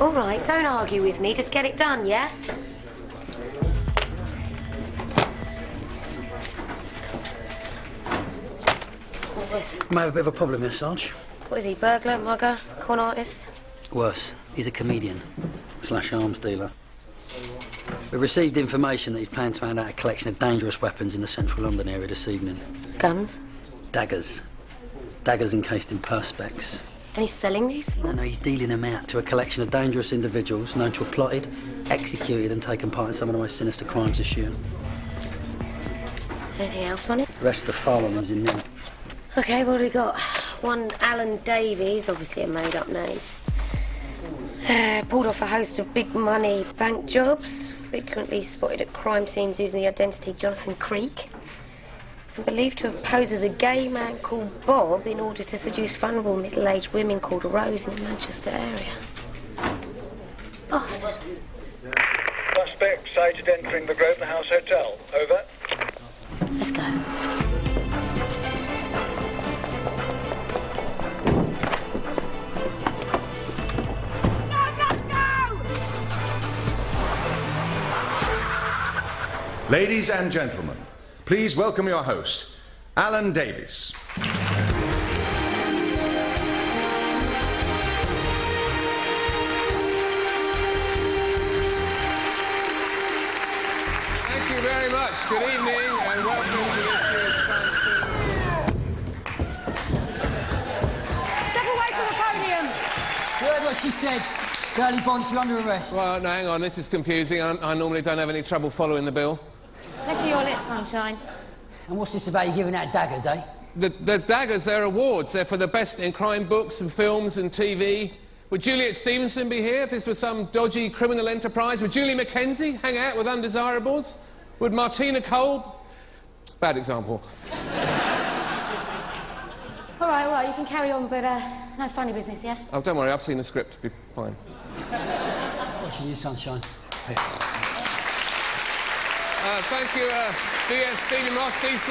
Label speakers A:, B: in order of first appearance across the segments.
A: All right, don't argue with me. Just get it done, yeah? What's this?
B: May have a bit of a problem here, Sarge.
A: What is he, burglar, mugger, con artist?
B: Worse, he's a comedian slash arms dealer. We've received information that he's planning to hand out a collection of dangerous weapons in the central London area this evening.
A: Guns?
B: Daggers. Daggers encased in perspex.
A: And he's selling these things?
B: no, he's dealing them out to a collection of dangerous individuals known to have plotted, executed, and taken part in some of the most sinister crimes this year.
A: Anything else on it?
B: The rest of the file on them's in there.
A: Okay, what do we got? One Alan Davies, obviously a made up name. Uh, pulled off a host of big money bank jobs, frequently spotted at crime scenes using the identity Jonathan Creek. And believed to have posed as a gay man called Bob in order to seduce vulnerable middle aged women called Rose in the Manchester area. Bastard.
C: Suspect sighted entering the Grosvenor House Hotel. Over.
A: Let's go.
D: Ladies and gentlemen, please welcome your host, Alan Davies.
E: Thank you very much. Good evening and welcome to this year's Crime
F: Step away from the podium.
G: You heard what she said. Girlie Bonds, you're under arrest.
E: Well, no, hang on, this is confusing. I, I normally don't have any trouble following the bill.
F: Let's see your lips, sunshine.
G: And what's this about you giving out daggers, eh?
E: The, the daggers, they're awards. They're for the best in crime books and films and TV. Would Juliet Stevenson be here if this was some dodgy criminal enterprise? Would Julia McKenzie hang out with undesirables? Would Martina Cole? It's a bad example.
F: All right, all right, you can carry on, but uh, no funny business, yeah?
E: Oh, don't worry, I've seen the script. Be fine.
G: Watching you, sunshine.
E: Uh, thank you, uh, DS Stevie Moss, DC,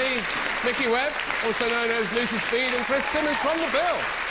E: Mickey Webb, also known as Lucy Speed, and Chris Simmons from The Bill.